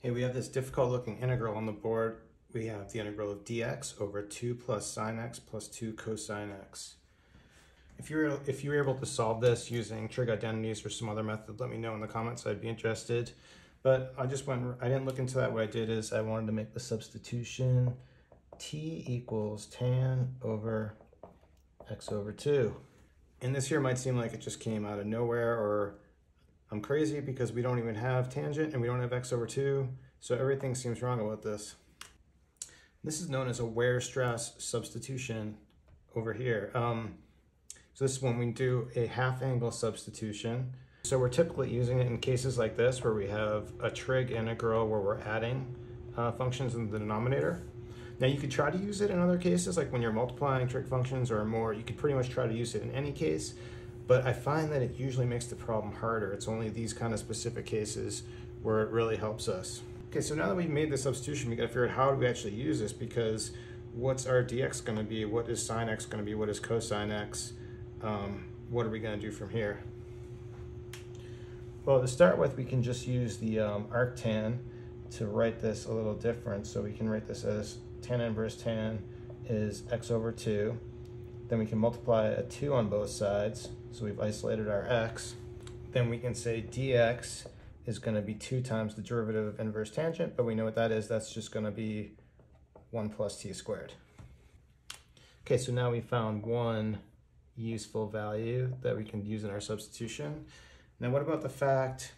Hey, we have this difficult looking integral on the board. We have the integral of dx over 2 plus sine x plus 2 cosine x. If you're, if you were able to solve this using trig identities or some other method, let me know in the comments. I'd be interested. But I just went, I didn't look into that. What I did is I wanted to make the substitution t equals tan over x over 2. And this here might seem like it just came out of nowhere or I'm crazy because we don't even have tangent and we don't have x over 2, so everything seems wrong about this. This is known as a Weierstrass substitution over here. Um, so this is when we do a half angle substitution. So we're typically using it in cases like this where we have a trig integral where we're adding uh, functions in the denominator. Now you could try to use it in other cases, like when you're multiplying trig functions or more, you could pretty much try to use it in any case but I find that it usually makes the problem harder. It's only these kind of specific cases where it really helps us. Okay, so now that we've made the substitution, we gotta figure out how do we actually use this because what's our dx gonna be? What is sine x gonna be? What is cosine x? Um, what are we gonna do from here? Well, to start with, we can just use the um, arctan to write this a little different. So we can write this as tan inverse tan is x over 2. Then we can multiply a 2 on both sides. So we've isolated our x. Then we can say dx is going to be 2 times the derivative of inverse tangent, but we know what that is. That's just going to be 1 plus t squared. Okay, so now we found one useful value that we can use in our substitution. Now what about the fact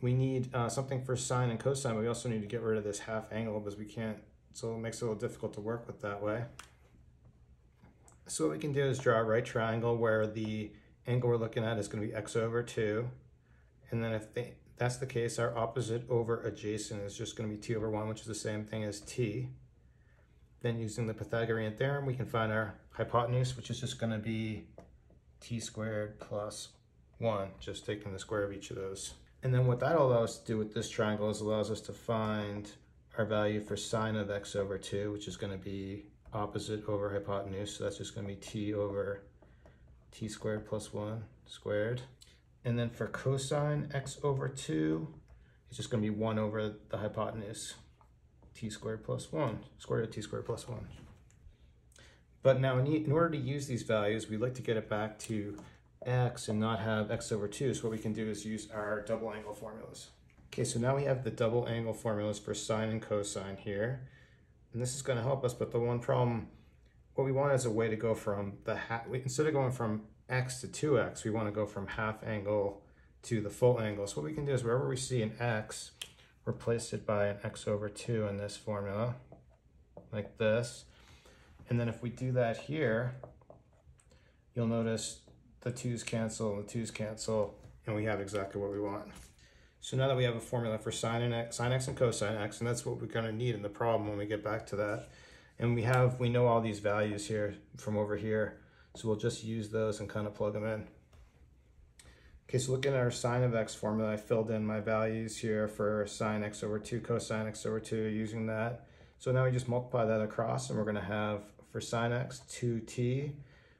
we need uh, something for sine and cosine, but we also need to get rid of this half angle because we can't, so it makes it a little difficult to work with that way. So what we can do is draw a right triangle where the angle we're looking at is going to be x over 2. And then if that's the case, our opposite over adjacent is just going to be t over 1, which is the same thing as t. Then using the Pythagorean theorem, we can find our hypotenuse, which is just going to be t squared plus 1, just taking the square of each of those. And then what that allows us to do with this triangle is allows us to find our value for sine of x over 2, which is going to be opposite over hypotenuse. So that's just going to be t over t squared plus 1 squared. And then for cosine x over 2, it's just going to be 1 over the hypotenuse, t squared plus 1, square root of t squared plus 1. But now in order to use these values, we like to get it back to x and not have x over 2. So what we can do is use our double angle formulas. Okay, so now we have the double angle formulas for sine and cosine here and this is going to help us, but the one problem, what we want is a way to go from the half, instead of going from x to 2x, we want to go from half angle to the full angle. So what we can do is wherever we see an x, replace it by an x over 2 in this formula, like this. And then if we do that here, you'll notice the 2's cancel and the 2's cancel, and we have exactly what we want. So now that we have a formula for sine, and x, sine x and cosine x, and that's what we're going to need in the problem when we get back to that. And we have, we know all these values here from over here, so we'll just use those and kind of plug them in. Okay, so looking at our sine of x formula, I filled in my values here for sine x over 2, cosine x over 2 using that. So now we just multiply that across, and we're going to have for sine x 2t,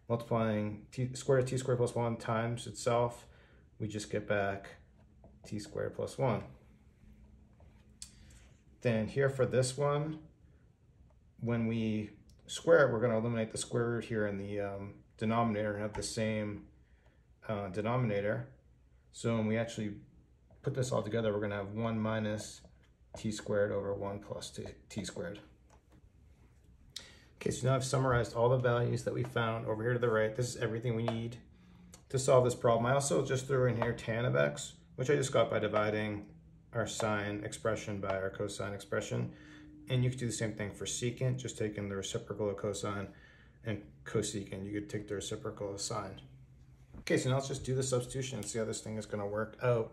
multiplying t square root of t squared plus 1 times itself, we just get back t squared plus 1. Then here for this one, when we square it, we're going to eliminate the square root here in the um, denominator and have the same uh, denominator. So when we actually put this all together, we're going to have 1 minus t squared over 1 plus t, t squared. Okay, so now I've summarized all the values that we found over here to the right. This is everything we need to solve this problem. I also just threw in here tan of x which I just got by dividing our sine expression by our cosine expression. And you could do the same thing for secant, just taking the reciprocal of cosine and cosecant. You could take the reciprocal of sine. Okay, so now let's just do the substitution and see how this thing is gonna work out.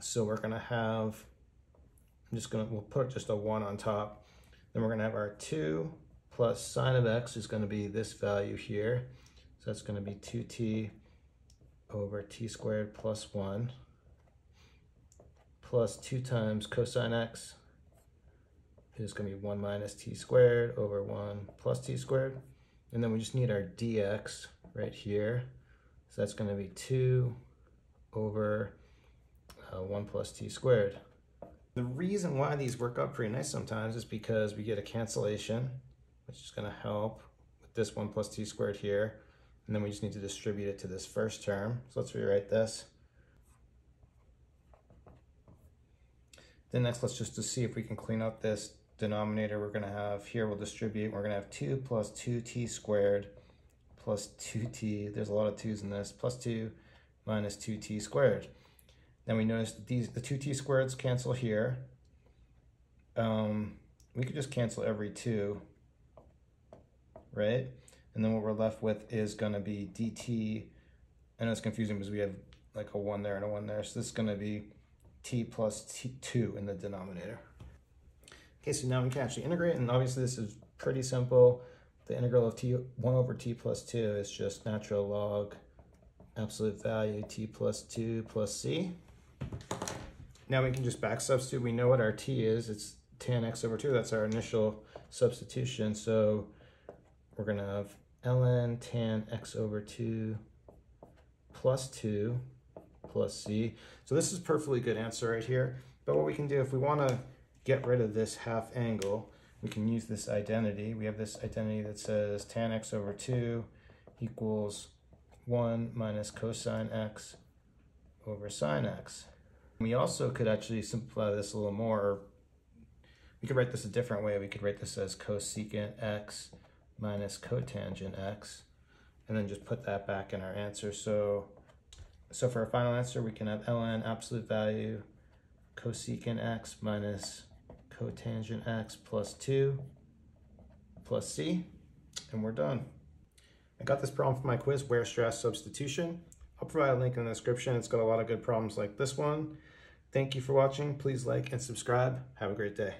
So we're gonna have, I'm just gonna, we'll put just a one on top. Then we're gonna have our two plus sine of x is gonna be this value here. So that's gonna be 2t over t squared plus one plus 2 times cosine x is going to be 1 minus t squared over 1 plus t squared. And then we just need our dx right here. So that's going to be 2 over uh, 1 plus t squared. The reason why these work out pretty nice sometimes is because we get a cancellation, which is gonna help with this one plus t squared here. And then we just need to distribute it to this first term. So let's rewrite this. Then next, let's just to see if we can clean up this denominator we're gonna have here, we'll distribute, we're gonna have two plus two t squared plus two t, there's a lot of twos in this, plus two minus two t squared. Then we notice these the two t squareds cancel here. Um, we could just cancel every two, right? And then what we're left with is gonna be dt, I know it's confusing because we have like a one there and a one there, so this is gonna be t plus t two in the denominator. Okay, so now we can actually integrate, and obviously this is pretty simple. The integral of t 1 over t plus 2 is just natural log absolute value t plus 2 plus c. Now we can just back substitute. We know what our t is. It's tan x over 2. That's our initial substitution. So we're going to have ln tan x over 2 plus 2 plus c. So this is perfectly good answer right here. But what we can do if we want to get rid of this half angle, we can use this identity. We have this identity that says tan x over 2 equals 1 minus cosine x over sine x. We also could actually simplify this a little more. We could write this a different way. We could write this as cosecant x minus cotangent x, and then just put that back in our answer. So, so for our final answer, we can have ln absolute value cosecant x minus cotangent x plus 2 plus c, and we're done. I got this problem for my quiz, Weierstrass substitution. I'll provide a link in the description. It's got a lot of good problems like this one. Thank you for watching. Please like and subscribe. Have a great day.